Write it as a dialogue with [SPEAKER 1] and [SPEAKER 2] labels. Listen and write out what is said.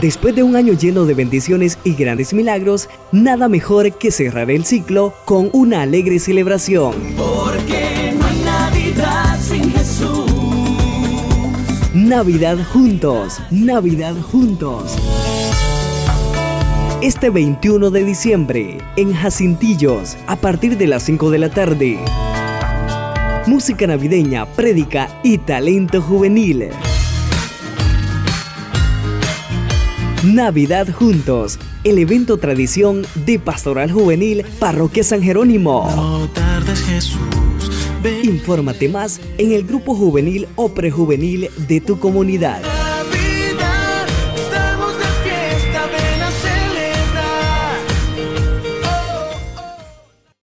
[SPEAKER 1] Después de un año lleno de bendiciones y grandes milagros, nada mejor que cerrar el ciclo con una alegre celebración.
[SPEAKER 2] Porque no hay Navidad sin Jesús.
[SPEAKER 1] Navidad juntos, Navidad juntos. Este 21 de diciembre, en Jacintillos, a partir de las 5 de la tarde. Música navideña, prédica y talento juvenil. Navidad Juntos, el evento tradición de Pastoral Juvenil Parroquia San Jerónimo.
[SPEAKER 2] No tardes Jesús. Ven
[SPEAKER 1] Infórmate más en el grupo juvenil o prejuvenil de tu comunidad.